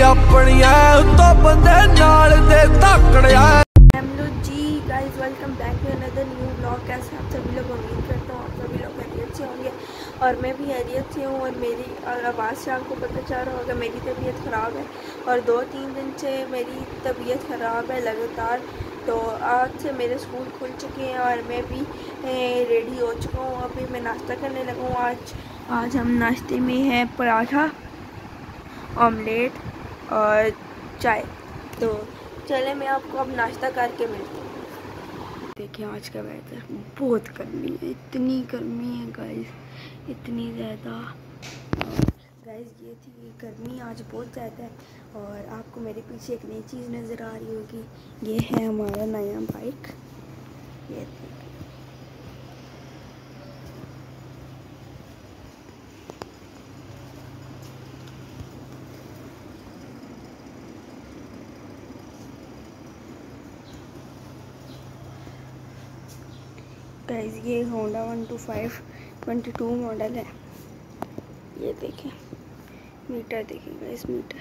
ਆਪਣੀਆਂ ਉੱਤੋਂ ਬੰਦੇ ਨਾਲ ਦੇ ਧਾਕੜਿਆ hello ji guys welcome back to another new blog कैसे आप सभी लोग उम्मीद करता हूँ आप सभी लोग खैरियत से होंगे और मैं भी हैरियत से हूँ और मेरी और आवाज़ से आपको पता चल रहा होगा मेरी तबीयत ख़राब है और दो तीन दिन से मेरी तबीयत ख़राब है लगातार तो आज से मेरे स्कूल खुल चुके हैं और मैं भी रेडी हो चुका हूँ अभी मैं नाश्ता करने लगा हूँ आज आज हम नाश्ते में हैं पराठा ऑमलेट और चाय। तो चले, मैं आपको अब नाश्ता करके मिलती हूँ। देखिए, आज का वेदर बहुत गर्मी है। इतनी गर्मी है गाइस इतनी ज़्यादा। गाइस ये थी गर्मी आज बहुत ज़्यादा है। और आपको मेरे पीछे एक नई चीज़ नज़र आ रही होगी। ये है हमारा नया बाइक ये देखिए। गाइस ये Honda one two five twenty two model है। ये देखें मीटर देखें गाइस मीटर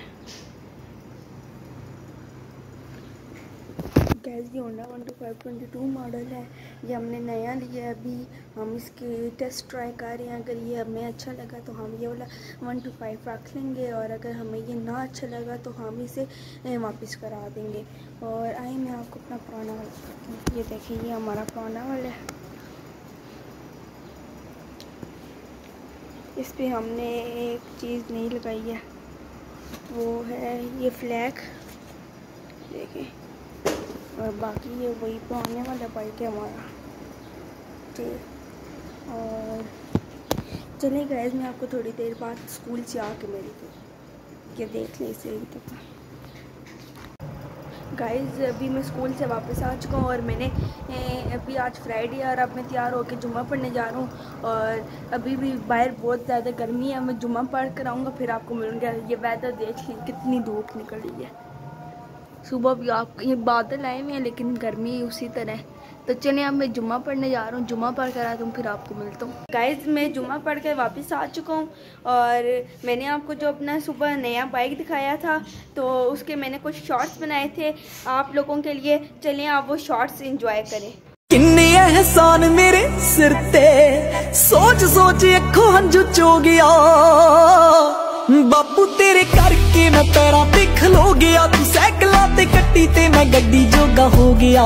गैस ये Honda one two five twenty two model है। ये हमने नया लिया है अभी। हम इसके टेस्ट ट्राई कर रहे हैं। अगर ये हमें अच्छा लगा तो हम ये वाला वन टू फाइव रख लेंगे और अगर हमें ये ना अच्छा लगा तो हम इसे वापस करा देंगे। और आइए मैं आपको अपना पुराना वाला ये देखिए ये हमारा पुराना वाला है। इस पर हमने एक चीज़ नहीं लगाई है। वो है ये फ्लैग देखें। और बाकी ये वही पुराने वाला बाइक है हमारा। ठीक। और चलिए गैस मैं आपको थोड़ी देर बाद स्कूल से आके मेरी ये देख लें इसे एक दफ़ा गाइस अभी मैं स्कूल से वापस आ चुका हूँ और मैंने अभी आज फ्राइडे और अब मैं तैयार होकर जुम्मा पढ़ने जा रहा हूँ। और अभी भी बाहर बहुत ज़्यादा गर्मी है, मैं जुम्मा पढ़ कर आऊँगा, फिर आपको मिलूँगा। ये वेदर देख लीजिए कितनी धूप निकल रही है। सुबह भी आप, ये बादल आए हुए हैं, लेकिन गर्मी उसी तरह तो चलिए अब मैं जुमा पढ़ने जा रहा हूँ। जुमा पढ़ कर आता हूँ फिर आपको मिलता हूँ। गाइज़ मैं जुमा पढ़ कर वापस आ चुका हूँ और मैंने आपको जो अपना सुबह नया बाइक दिखाया था तो उसके मैंने कुछ शॉर्ट्स बनाए थे। आप लोगों के लिए चलिए आप वो शॉर्ट्स इंजॉय करें। किन्नी एहसान मेरे सिर ते, सोच सोच, अखो हंझू चो गया। बापू, तेरे करके मैं पैरा पिघलो गया, तू सैकला ते कट्टी ते मैं गड्डी जोगा हो गया।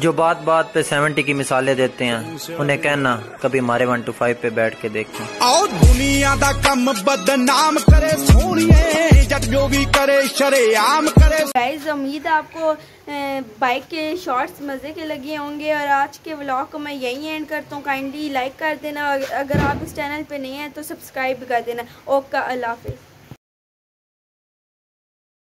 जो बात बात पे सेवेंटी की मिसालें देते हैं उन्हें कहना कभी हमारे वन टू फाइव पे बैठ के देखे. और दुनिया का कम बदनाम करे सोनिए जब जो भी करे शरेआम करे। गाइस उम्मीद आपको बाइक के शॉर्ट्स मज़े के लगे होंगे और आज के व्लॉग को मैं यही एंड करता हूँ। काइंडली लाइक कर देना और अगर आप इस चैनल पे नहीं है तो सब्सक्राइब कर देना। ओका अल्लाह हाफिज़।